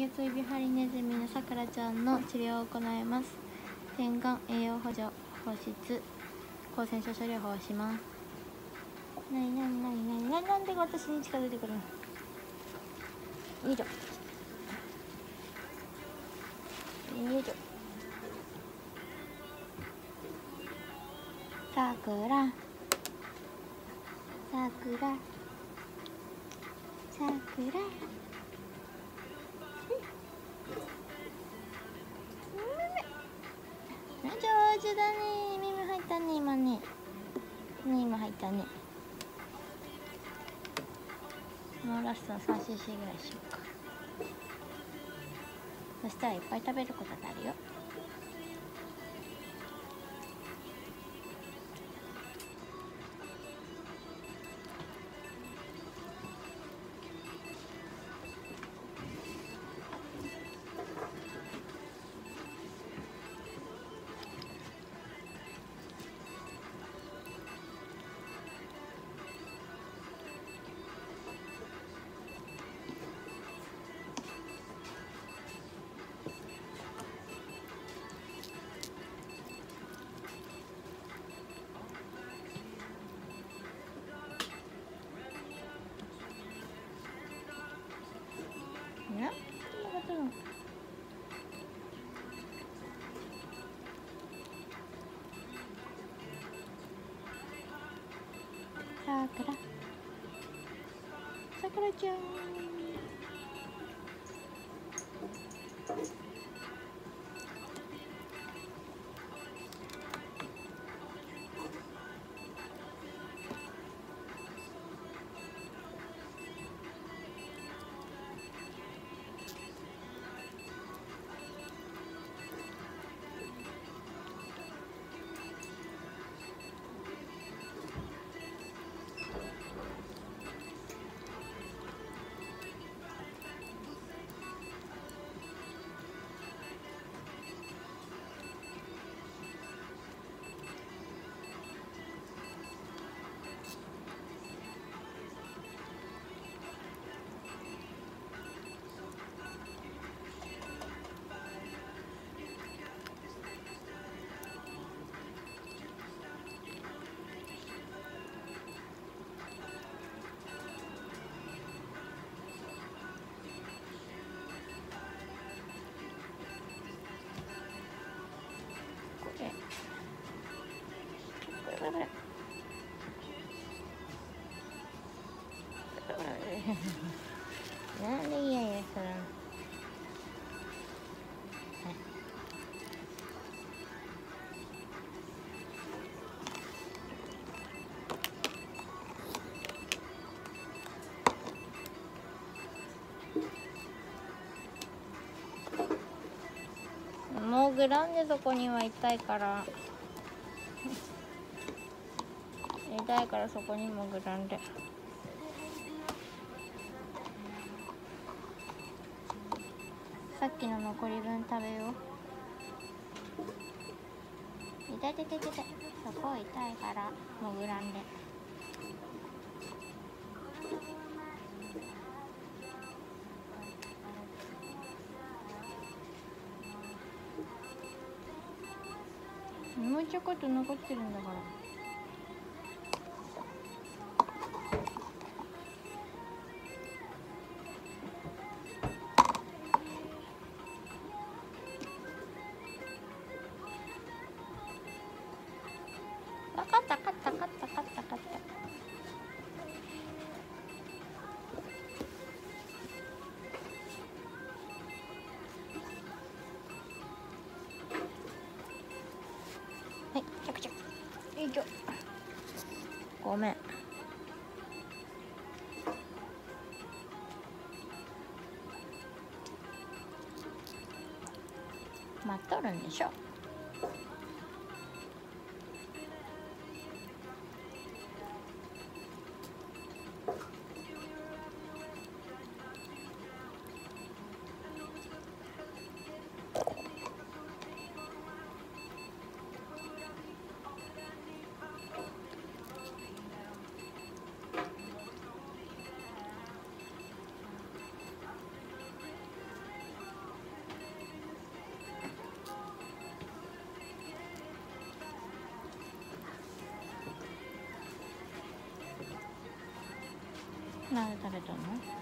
四つ指ハリネズミのさくらちゃんの治療を行います。点眼栄養補助保湿抗生症処療法をします。なになになになになんで私に近づいてくるの？よいしょ。よいしょ。さくら。さくら。さくら。上手だね。耳入ったね今ね。ね今入ったね。もうラストの 3cc ぐらいしようかそしたらいっぱい食べることになるよ。さくら。ちゃん。なんでイヤイヤするのもうグランでそこには痛いから。痛いからそこにもグランでさっきの残り分食べよう。痛い痛い痛い痛い。そこ痛いからもうグランで。もうちょこっと残ってるんだから。わかったわかったわかったわかったわかったはい、ちょくちょく。よいしょ。ごめん。待っとるんでしょ。なんで食べたの？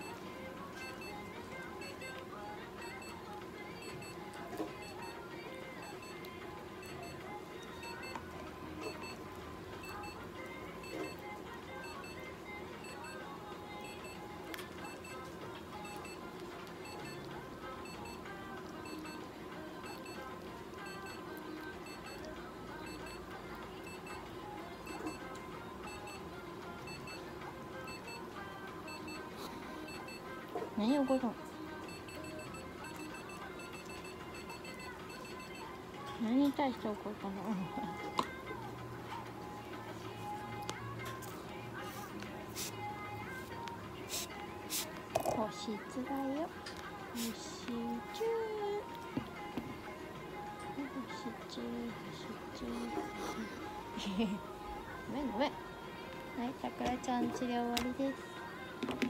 何怒るの何に対して怒ったの？保湿だよ。保湿保湿保湿ごめんごめん。はいさくらちゃん治療終わりです。